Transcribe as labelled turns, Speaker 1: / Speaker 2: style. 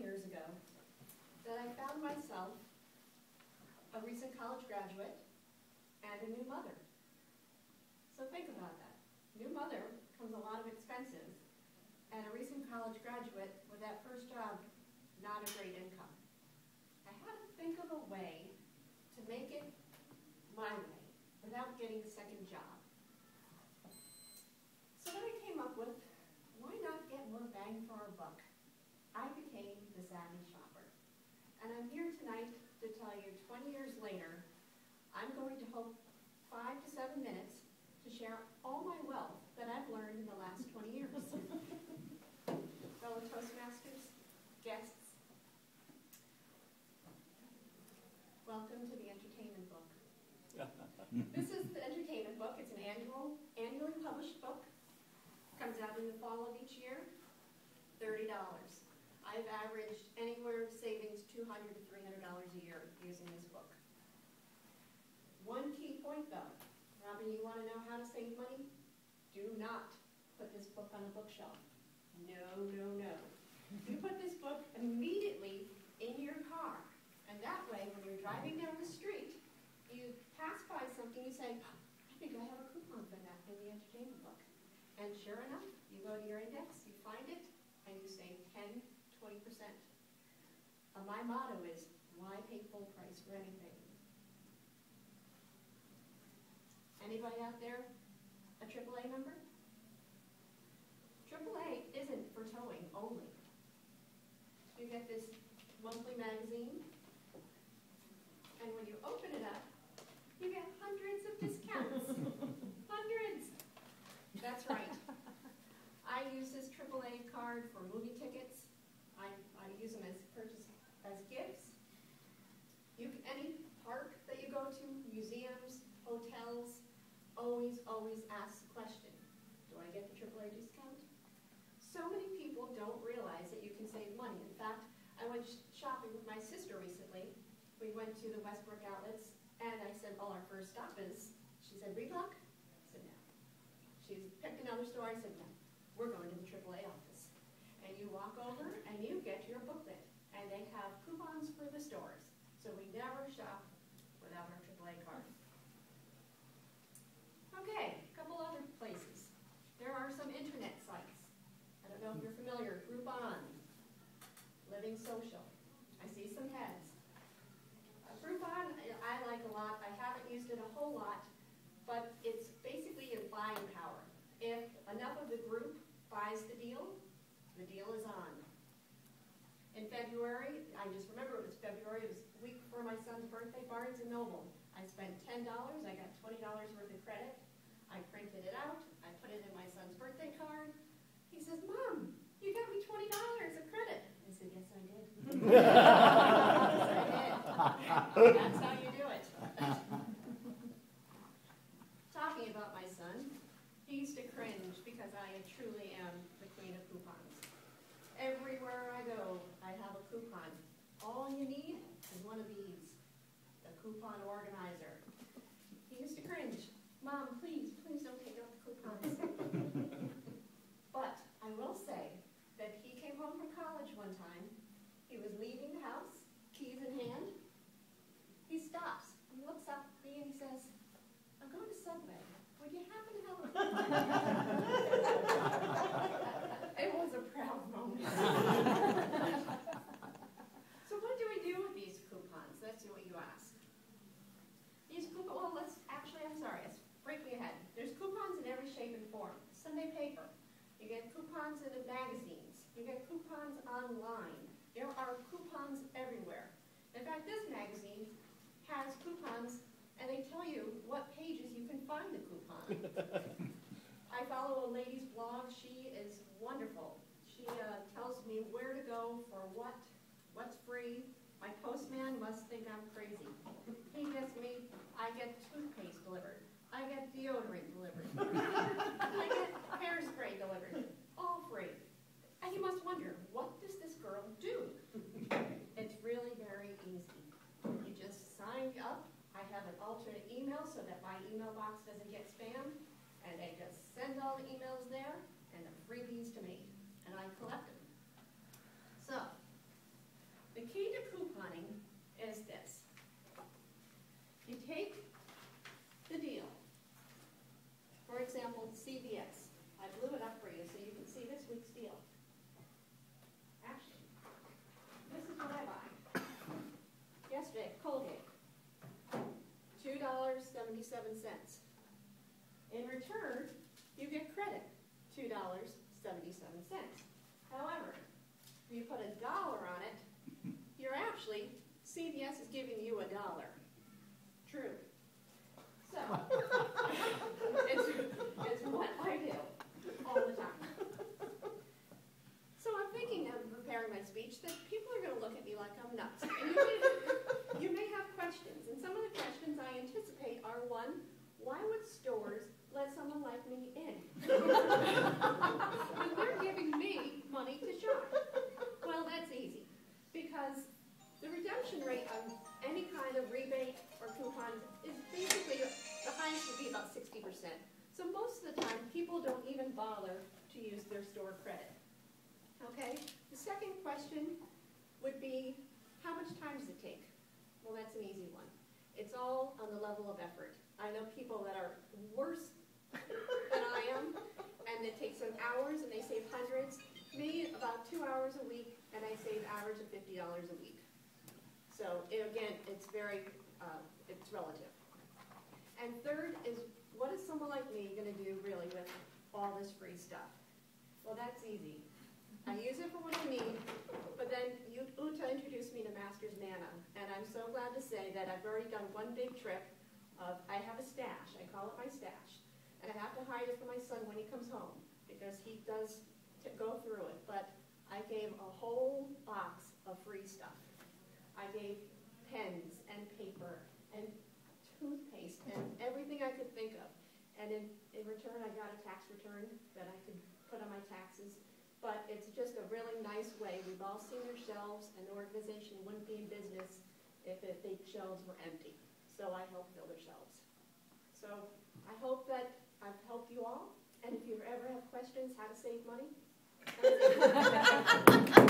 Speaker 1: years ago that I found myself a recent college graduate and a new mother. So think about that. New mother comes a lot of expenses, and a recent college graduate with that first job, not a great income. I had to think of a way to make it my way without getting a second job. So then I came up with, why not get more bang for our buck? I became the savvy shopper. And I'm here tonight to tell you 20 years later, I'm going to hope five to seven minutes to share all my wealth that I've learned in the last 20 years. Fellow Toastmasters, guests, welcome to the entertainment book. this is the entertainment book. It's an annual, annually published book. Comes out in the fall of each year. $30. I've averaged anywhere savings 200 to $300 a year using this book. One key point though, Robin, you want to know how to save money? Do not put this book on a bookshelf. No, no, no. You put this book immediately in your car. And that way, when you're driving down the street, you pass by something, you say, I think I have a coupon for that in the entertainment book. And sure enough, you go to your index, you find it, and you save 10, 20%. Uh, my motto is, why pay full price for anything? Anybody out there a AAA member? AAA isn't for towing only. You get this monthly magazine, and when you open it up, you get hundreds of discounts. hundreds! That's right. I use this AAA card for movie tickets. I, I use them as purchase as gifts. You any park that you go to, museums, hotels, always, always ask the question, do I get the AAA discount? So many people don't realize that you can save money. In fact, I went shopping with my sister recently. We went to the Westbrook outlets, and I said, well, our first stop is, she said, Reebok? I said, no. She picked another store, I said, no. We're going to the AAA office. And you walk over, and you get your booklet, and they have coupons for the stores. So we never shop without our AAA card. Okay, a couple other places. There are some internet sites. I don't know if you're familiar, Groupon, Living Social. I see some heads. Uh, Groupon, I like a lot. I haven't used it a whole lot, but it's basically your buying power. If enough of the group buys the deal, the deal is on. In February, I just remember it was February, it was a week before my son's birthday, Barnes & Noble. I spent $10, I got $20 worth of credit. I printed it out, I put it in my son's birthday card. He says, Mom, you got me $20 of credit. I said, yes, I did. yes, I did. That's how you do it. Talking about my son, he used to cringe because I truly am the queen of coupons. Everywhere I go, I have a coupon. All you need is one of these, the coupon organizer. He used to cringe. Mom, please, please don't take out the coupons. but I will say that he came home from college one time. He was leaving the house, keys in hand. He stops. He looks up at me and he says, I'm going to Subway. Would you happen to have a coupon? It was a proud moment. so what do we do with these coupons? That's what you ask. These coupons, well, let's, actually, I'm sorry, let's break me ahead. There's coupons in every shape and form. Sunday paper. You get coupons in the magazines. You get coupons online. There are coupons everywhere. In fact, this magazine has coupons, and they tell you what pages you can find the coupon. I follow a lady's blog. She is wonderful. She uh, tells me where to go for what, what's free. My postman must think I'm crazy. He gets me, I get toothpaste delivered. I get deodorant delivered. I get wonder, what does this girl do? it's really very easy. You just sign up. I have an alternate email so that my email box doesn't get spammed, and I just send all the emails there and the freebies to me, and I collect them. So, the key to couponing is this. You take the deal. For example, CVS. I blew it up for you so you can see this week's deal. In return, you get credit, $2.77. However, if you put a dollar on it, you're actually, CVS is giving you a dollar. True. So, it's, it's what I do all the time. So I'm thinking of preparing my speech that people are going to look at me like I'm nuts. And you may, you may have questions, and some of the questions I anticipate are one, why would stores someone like me in? When they're giving me money to shop. Well, that's easy, because the redemption rate on any kind of rebate or coupon is basically, the highest would be about sixty percent. So most of the time, people don't even bother to use their store credit. Okay, the second question would be, how much time does it take? Well, that's an easy one. It's all on the level of effort. I know people that are worse than I am, and it takes them hours and they save hundreds. Me, about two hours a week, and I save average of fifty dollars a week. So, again, it's very, uh, it's relative. And third is, what is someone like me gonna do really with all this free stuff? Well, that's easy. I use it for what I need, but then Uta introduced me to Master's Manna, and I'm so glad to say that I've already done one big trip of, I have a stash, I call it my stash, and I have to hide it from my son when he comes home, because he does go through it, but I gave a whole box of free stuff. I gave pens and paper and toothpaste and everything I could think of. And in, in return, I got a tax return that I could put on my taxes. But it's just a really nice way. We've all seen their shelves, and the organization wouldn't be in business if the shelves were empty. So I help fill their shelves. So I hope that I've helped you all, and if you ever have questions how to save money,